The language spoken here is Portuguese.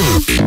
Música